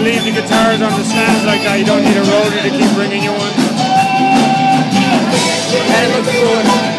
Leave the guitars on the stands like that, you don't need a roadie to keep bringing you one. And it looks cool.